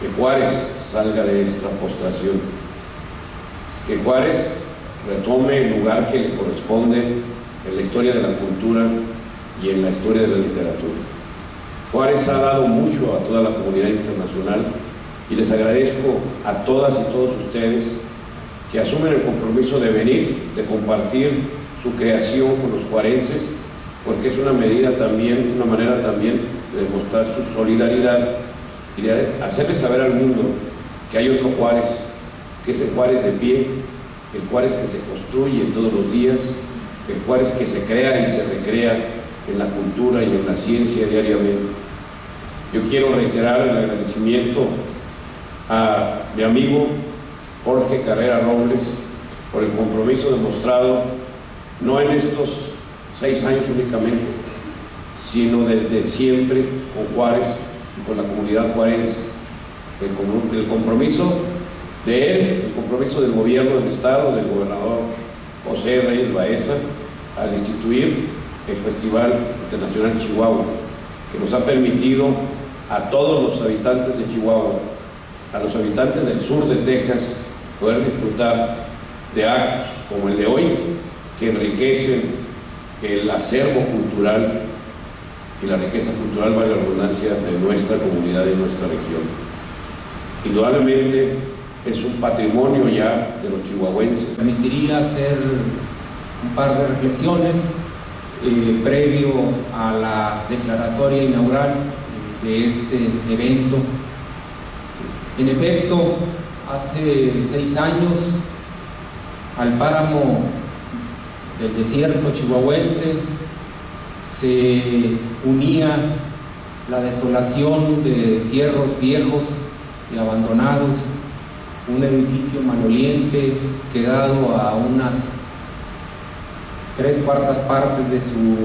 que Juárez salga de esta postración, que Juárez retome el lugar que le corresponde en la historia de la cultura y en la historia de la literatura. Juárez ha dado mucho a toda la comunidad internacional y les agradezco a todas y todos ustedes que asumen el compromiso de venir, de compartir su creación con los juarenses, porque es una medida también, una manera también de demostrar su solidaridad y de hacerle saber al mundo que hay otro Juárez, que es el Juárez de pie, el Juárez que se construye todos los días, el Juárez que se crea y se recrea en la cultura y en la ciencia diariamente. Yo quiero reiterar el agradecimiento a mi amigo Jorge Carrera Robles por el compromiso demostrado no en estos seis años únicamente, sino desde siempre con Juárez y con la comunidad juarense. El, el compromiso de él, el compromiso del gobierno del Estado, del gobernador José Reyes Baeza, al instituir el Festival Internacional Chihuahua, que nos ha permitido a todos los habitantes de Chihuahua, a los habitantes del sur de Texas, poder disfrutar de actos como el de hoy, que enriquecen el acervo cultural y la riqueza cultural, valga la redundancia, de nuestra comunidad y nuestra región. Indudablemente es un patrimonio ya de los chihuahuenses. Permitiría hacer un par de reflexiones eh, previo a la declaratoria inaugural de este evento. En efecto, hace seis años al páramo del desierto chihuahuense se unía la desolación de fierros viejos y abandonados, un edificio maloliente quedado a unas tres cuartas partes de su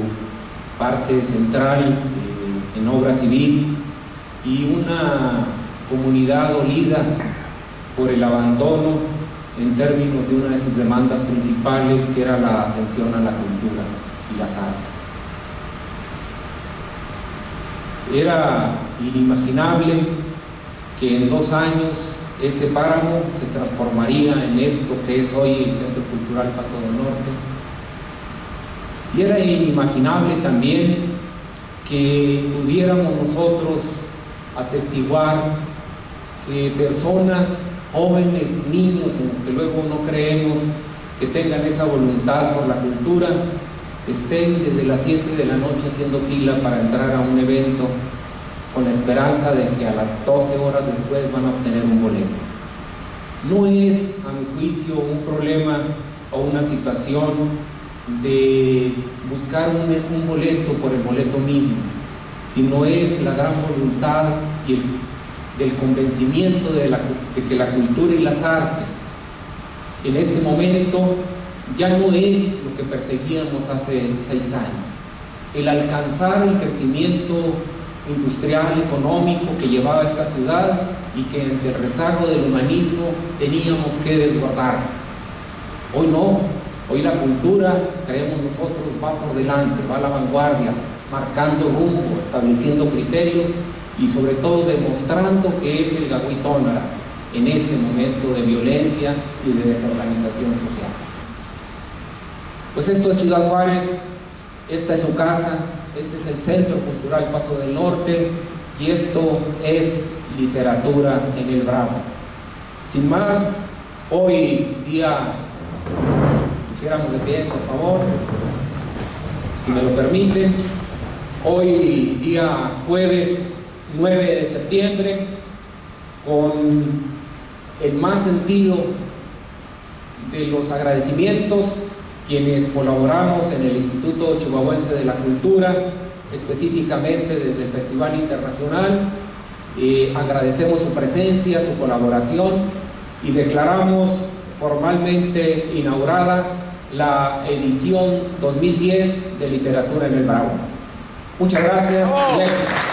parte central eh, en obra civil y una comunidad dolida por el abandono en términos de una de sus demandas principales que era la atención a la cultura y las artes. Era inimaginable que en dos años ese páramo se transformaría en esto que es hoy el Centro Cultural Paso del Norte. Y era inimaginable también que pudiéramos nosotros atestiguar que personas, jóvenes, niños, en los que luego no creemos que tengan esa voluntad por la cultura, estén desde las 7 de la noche haciendo fila para entrar a un evento con la esperanza de que a las 12 horas después van a obtener un boleto. No es, a mi juicio, un problema o una situación de buscar un, un boleto por el boleto mismo, sino es la gran voluntad y el, del convencimiento de, de que la cultura y las artes en este momento ya no es lo que perseguíamos hace seis años. El alcanzar el crecimiento industrial, económico que llevaba esta ciudad y que ante el rezago del humanismo teníamos que desguardarnos. Hoy no, hoy la cultura, creemos nosotros, va por delante, va a la vanguardia, marcando rumbo, estableciendo criterios y sobre todo demostrando que es el Gahuitónara en este momento de violencia y de desorganización social. Pues esto es Ciudad Juárez, esta es su casa, este es el Centro Cultural Paso del Norte y esto es literatura en el Bravo. Sin más, hoy día, si pusiéramos de pie, por favor, si me lo permiten, hoy día jueves 9 de septiembre, con el más sentido de los agradecimientos quienes colaboramos en el Instituto Chihuahuense de la Cultura, específicamente desde el Festival Internacional. Eh, agradecemos su presencia, su colaboración y declaramos formalmente inaugurada la edición 2010 de Literatura en el Bravo. Muchas gracias y éxito.